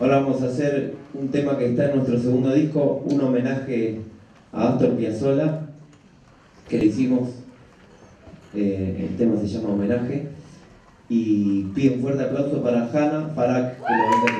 Ahora vamos a hacer un tema que está en nuestro segundo disco, un homenaje a Astor Piazzolla, que le hicimos, eh, el tema se llama Homenaje, y pido un fuerte aplauso para Hanna Farak, que lo.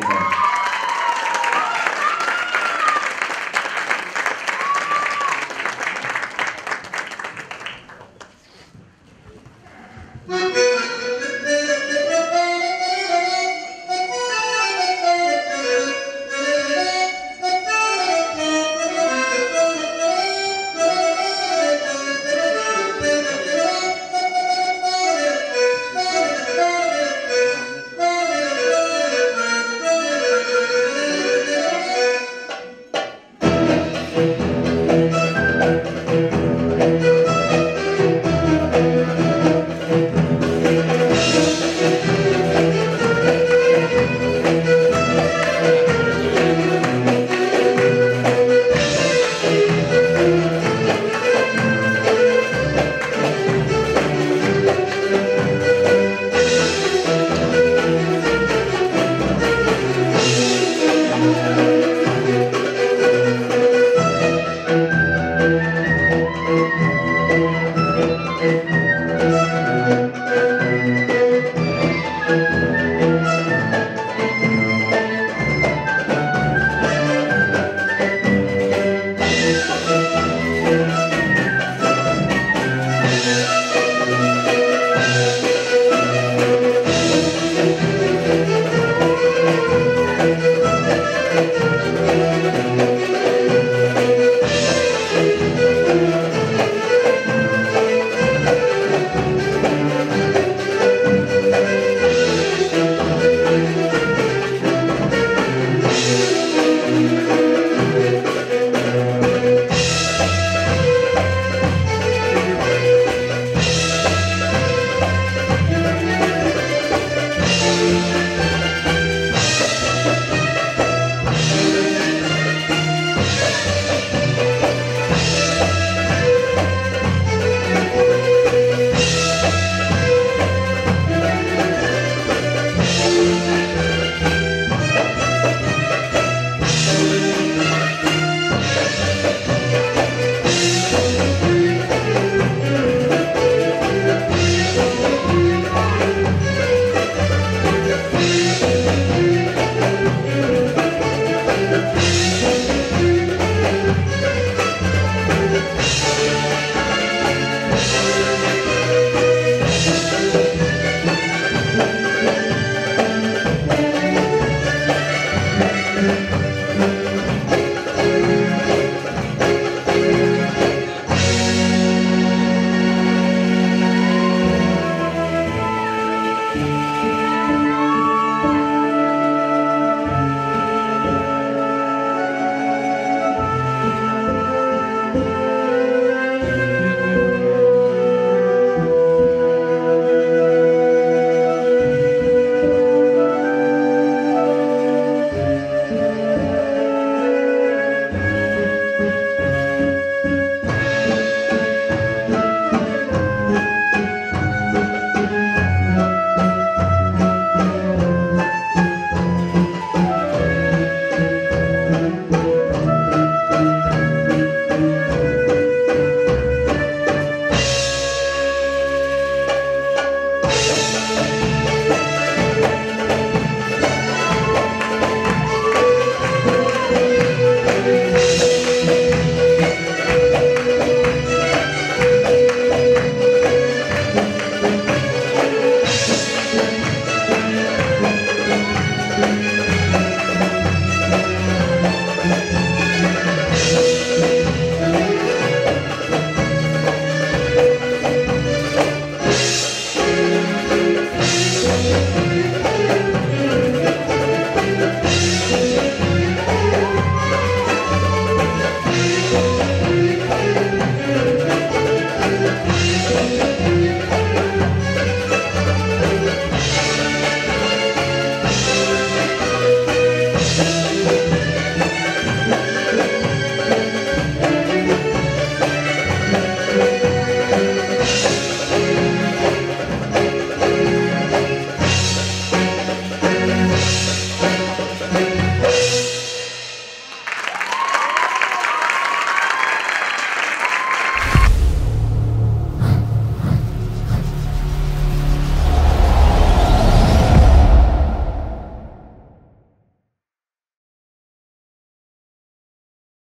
Yeah.